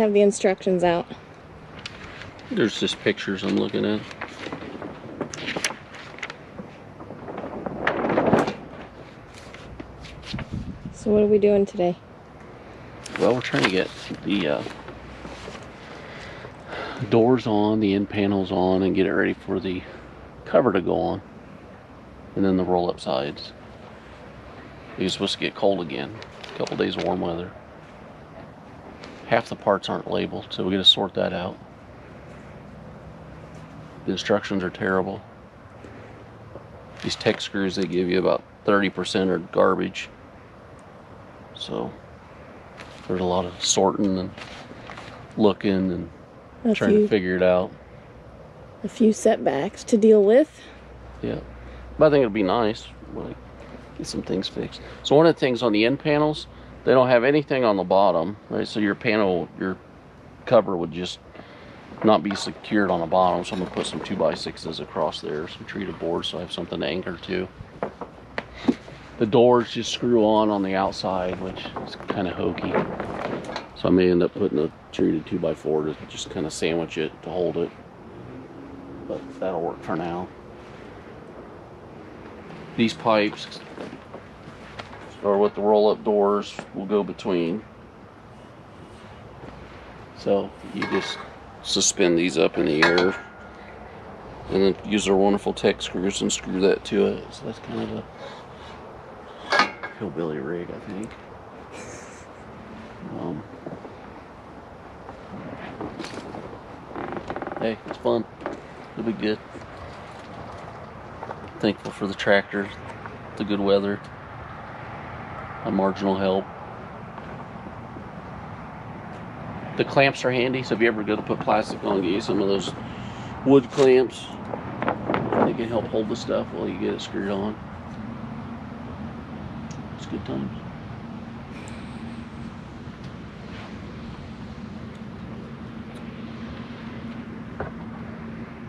Have the instructions out. There's just pictures I'm looking at. So what are we doing today? Well, we're trying to get the uh, doors on, the end panels on, and get it ready for the cover to go on. And then the roll-up sides. It's supposed to get cold again. A couple days of warm weather. Half the parts aren't labeled, so we got to sort that out. The instructions are terrible. These Tek screws they give you about 30% are garbage. So there's a lot of sorting and looking and A trying few, to figure it out. a few setbacks to deal with. Yeah. But I think it'll be nice when I get some things fixed. So one of the things on the end panels, they don't have anything on the bottom, right? So your panel, your cover would just not be secured on the bottom. So I'm gonna put some two by sixes across there, some treated boards so I have something to anchor to. The doors just screw on on the outside, which is kind of hokey. So I may end up putting a treated two by four to just kind of sandwich it to hold it. But that'll work for now these pipes or with the roll-up doors will go between. So you just suspend these up in the air and then use our wonderful Tek screws and screw that to it. So that's kind of a hillbilly rig, I think. Um, hey, it's fun. It'll be good thankful for the tractor, the good weather, a marginal help. The clamps are handy, so if you ever go to put plastic on, get you some of those wood clamps. They can help hold the stuff while you get it screwed on. It's good times.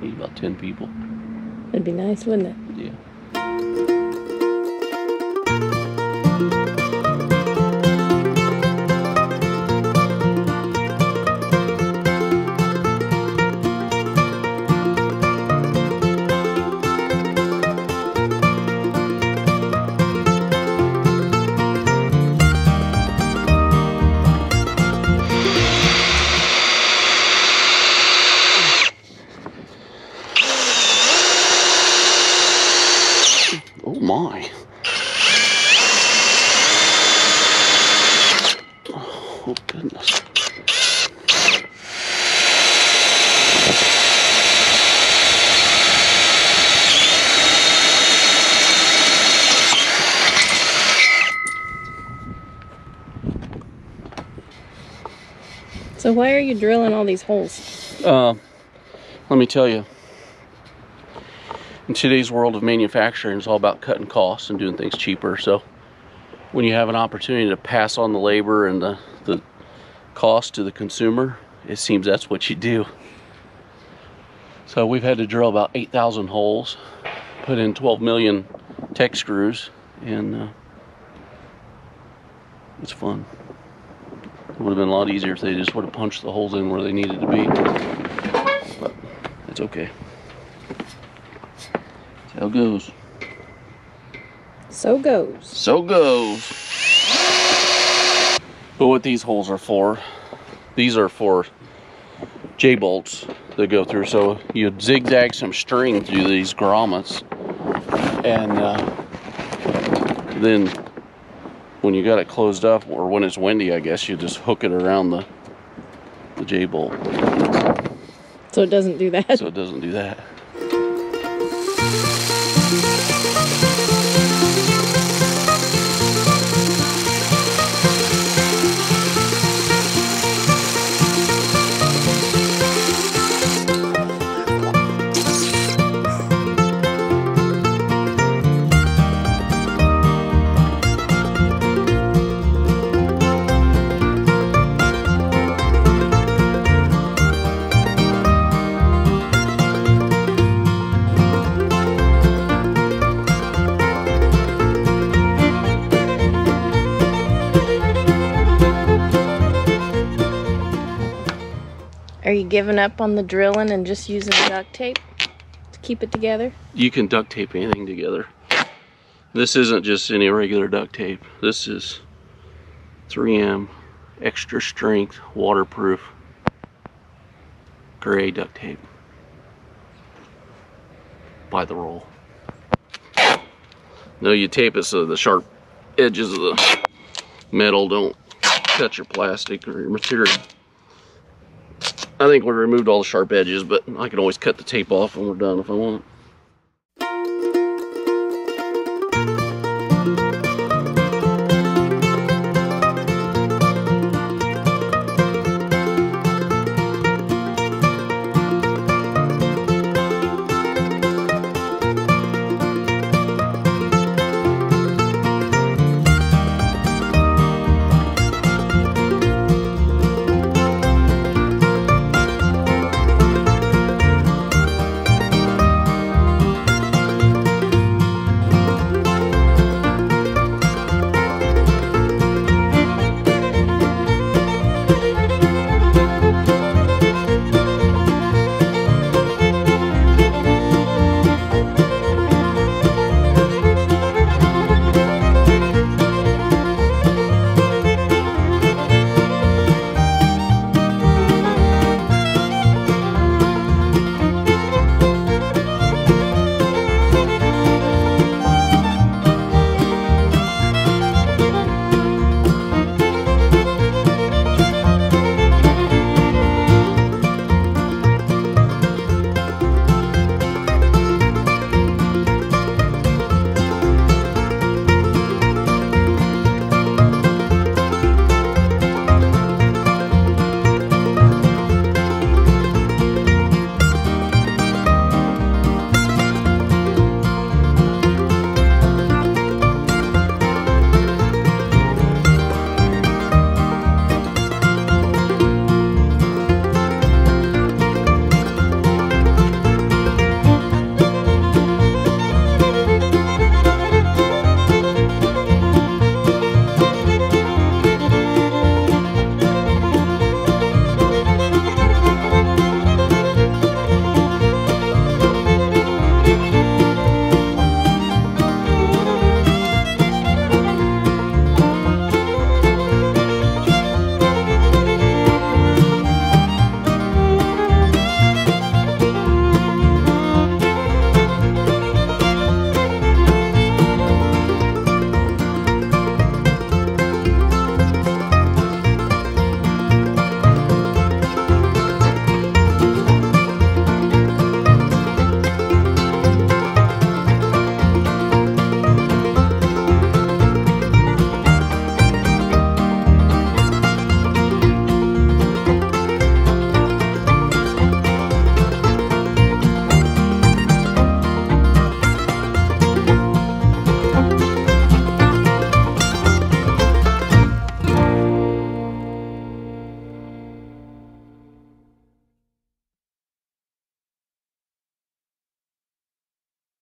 Need about 10 people. It'd be nice, wouldn't it? Yeah. My. Oh goodness. So why are you drilling all these holes? Uh, let me tell you. In today's world of manufacturing, it's all about cutting costs and doing things cheaper. So, when you have an opportunity to pass on the labor and the, the cost to the consumer, it seems that's what you do. So, we've had to drill about 8,000 holes, put in 12 million Tek screws, and uh, it's fun. It would have been a lot easier if they just would have punched the holes in where they needed to be. But it's okay. It goes. So goes. So goes. But what these holes are for, these are for J bolts that go through. So you zigzag some string through these grommets, and uh, then when you got it closed up, or when it's windy, I guess you just hook it around the the J bolt, So it doesn't do that. so it doesn't do that. Are you giving up on the drilling and just using duct tape to keep it together? You can duct tape anything together. This isn't just any regular duct tape. This is 3M extra strength waterproof gray duct tape by the roll. No, you tape it so the sharp edges of the metal don't cut your plastic or your material. I think we removed all the sharp edges, but I can always cut the tape off when we're done if I want.